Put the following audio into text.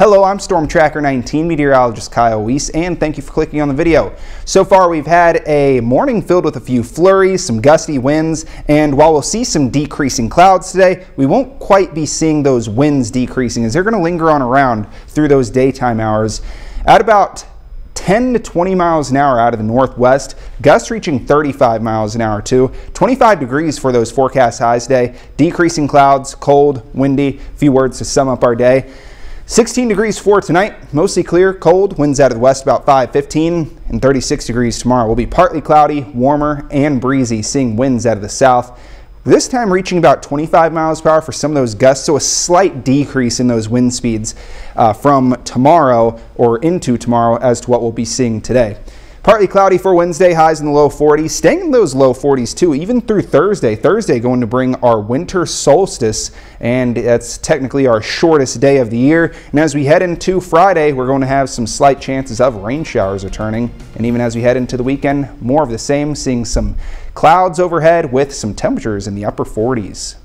Hello, I'm Storm Tracker 19 meteorologist Kyle Weiss, and thank you for clicking on the video. So far, we've had a morning filled with a few flurries, some gusty winds, and while we'll see some decreasing clouds today, we won't quite be seeing those winds decreasing as they're going to linger on around through those daytime hours. At about 10 to 20 miles an hour out of the northwest, gusts reaching 35 miles an hour too. 25 degrees for those forecast highs today. Decreasing clouds, cold, windy. Few words to sum up our day. 16 degrees for tonight, mostly clear, cold, winds out of the west about 5, 15, and 36 degrees tomorrow. Will be partly cloudy, warmer, and breezy, seeing winds out of the south. This time reaching about 25 miles per hour for some of those gusts, so a slight decrease in those wind speeds uh, from tomorrow or into tomorrow as to what we'll be seeing today. Partly cloudy for Wednesday, highs in the low 40s, staying in those low 40s too, even through Thursday. Thursday going to bring our winter solstice, and that's technically our shortest day of the year. And as we head into Friday, we're going to have some slight chances of rain showers returning. And even as we head into the weekend, more of the same, seeing some clouds overhead with some temperatures in the upper 40s.